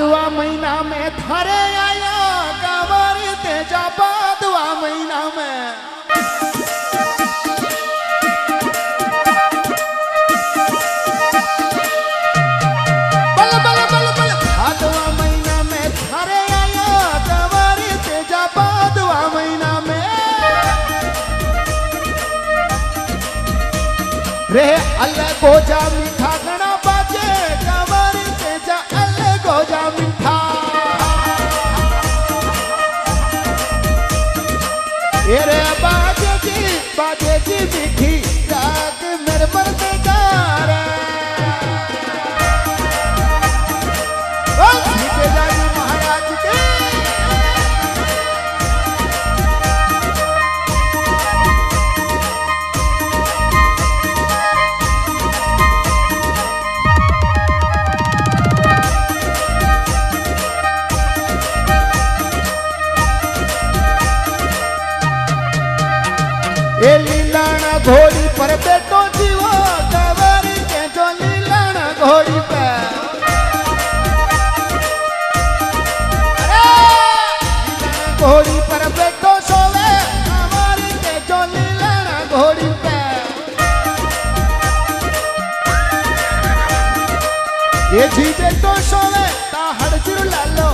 भादवा महीना में थारे आया, कांवर तेजा भादवा महीना में। बल बल बल बल। महीना में आया तेजा महीना में। रे अल्लाह गोजा मीठा લીલાણા ઘોડી પર બેટો જીવો કવારી કે જો લીલાણા ઘોડી પર અરે! લીલાણા ઘોડી પર બેટો સોવે કવારી કે જો લીલાણા ઘોડી પર એ જી બેટો સોવે તા હડજુ લાલો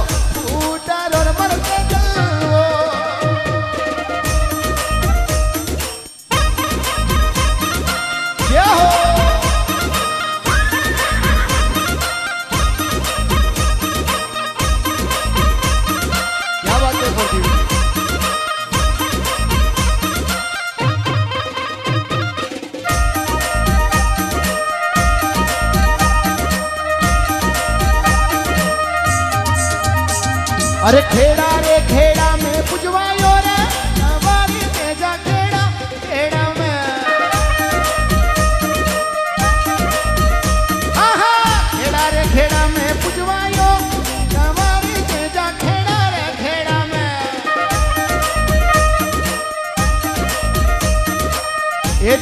अरे खेड़ा रे, खेड़ा में पुजवायो रे। हमारी तेजा खेड़ा खेड़ा में। आहा, खेड़ा रे, खेड़ा में पुजवायो हमारी तेजा खेड़ा रे, खेड़ा में। એ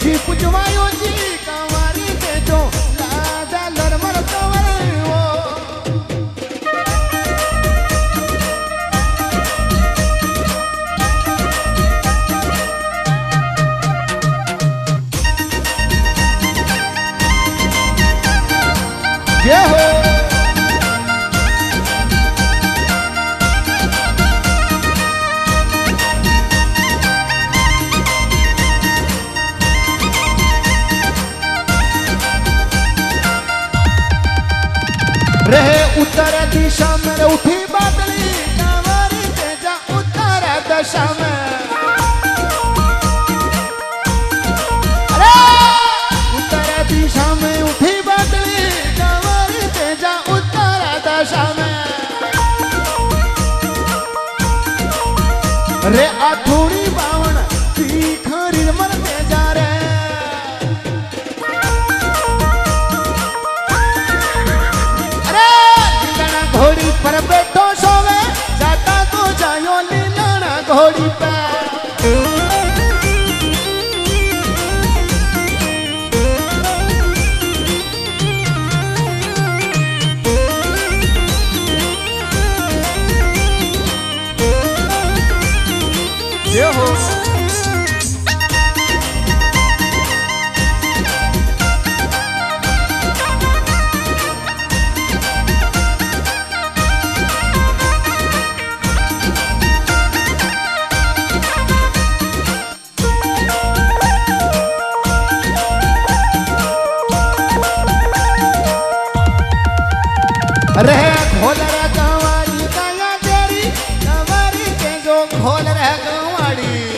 दिशा में उठी बादली कांवरी तेजा उत्तर दशा में अरे उत्तर दिशा में उठी बादली कांवरी तेजा उत्तर दशा में रे आथुड़ी बावण तीखरी मन तेजा કવાડી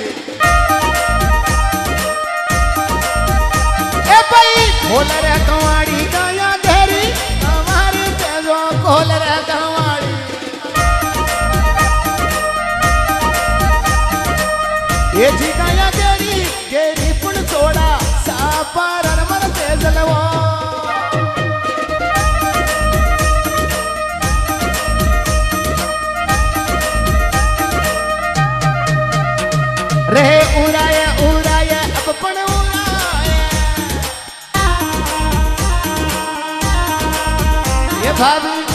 એ ભાઈ ખોલ રે કવાડી ગાયા Sabe?